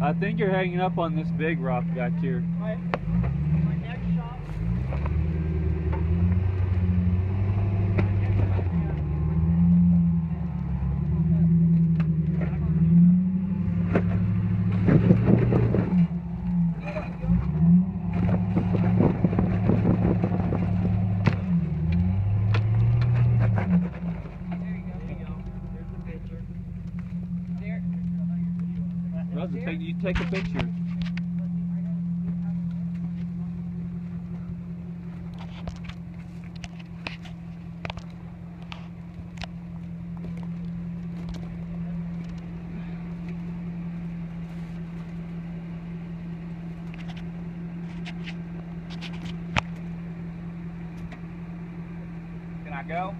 I think you're hanging up on this big rock back here. you take a picture. Can I go?